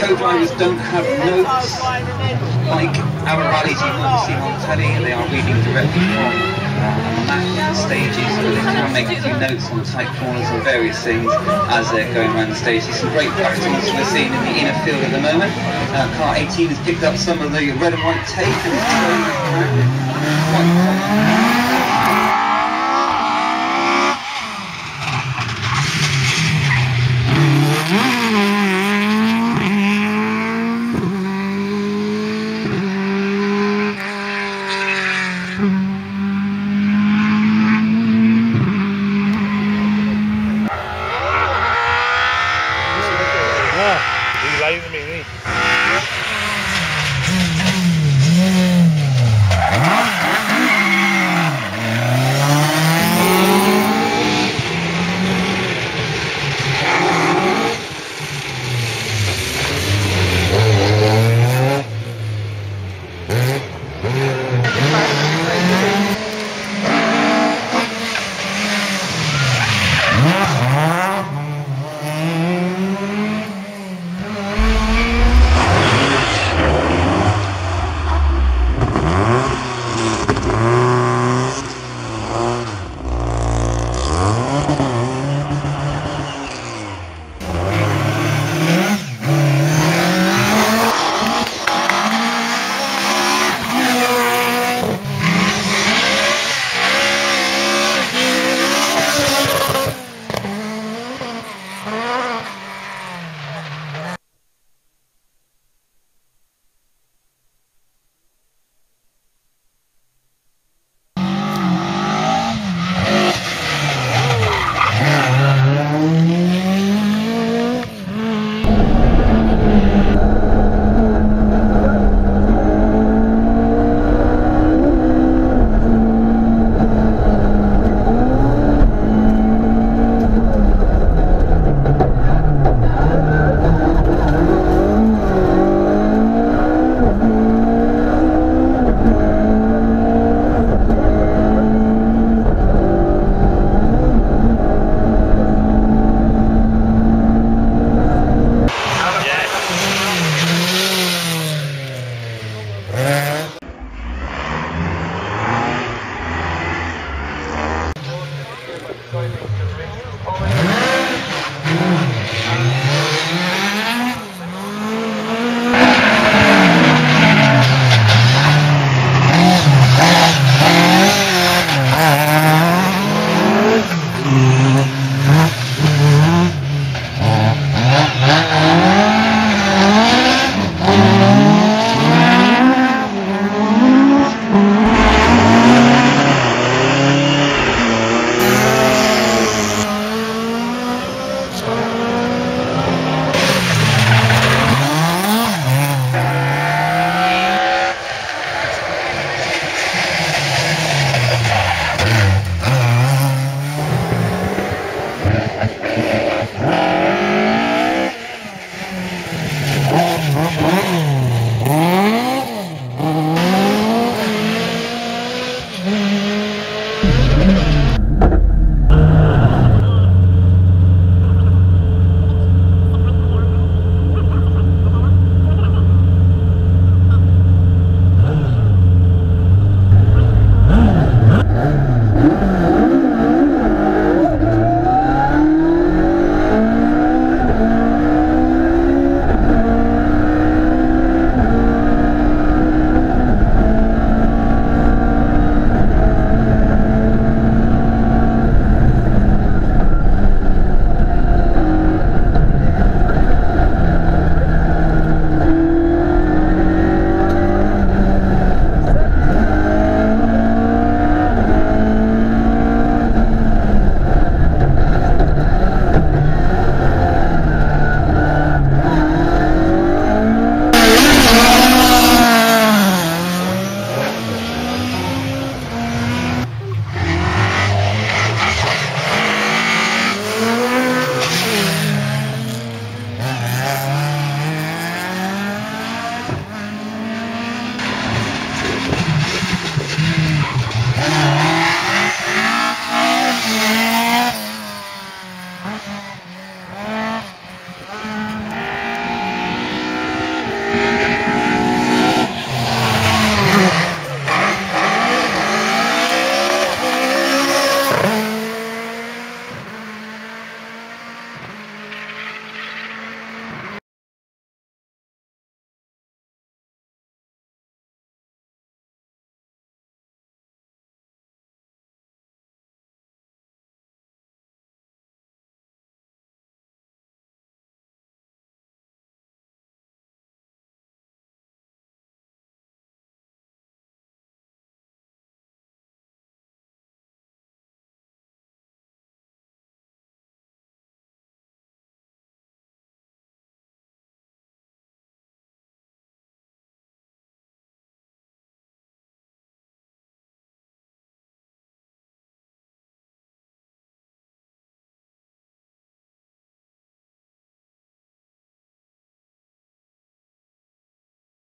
don't have notes like our rallies you might see on telly. and They are reading directly from uh, stages, so they can make a few notes on tight corners and various things as they're going around the stage. There's some great practice we're seeing in the inner field at the moment. Uh, car 18 has picked up some of the red and white tape and no menino.